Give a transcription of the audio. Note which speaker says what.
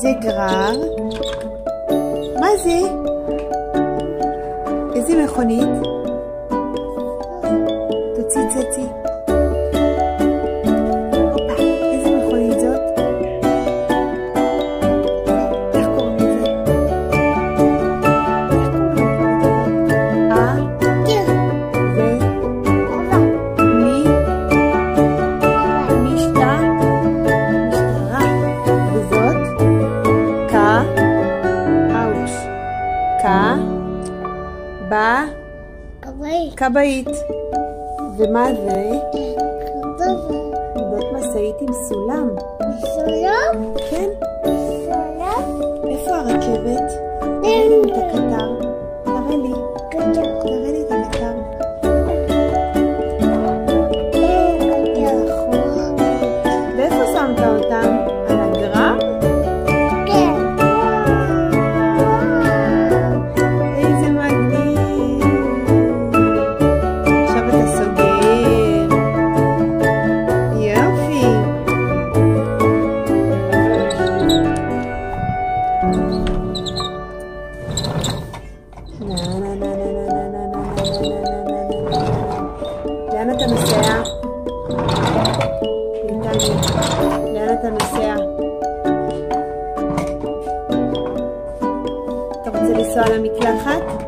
Speaker 1: זה גרר. מה זה? איזה מכונית? ב? כבאית. ומה זה? זאת משאית עם סולם. כן. איפה הרכבת? לי את הקטר. תראה לי. תראה לי את הקטר. נכון. ואיפה שמת אותם? לאן אתה נוסע? לאן אתה נוסע? אתה רוצה לנסוע למקלחת?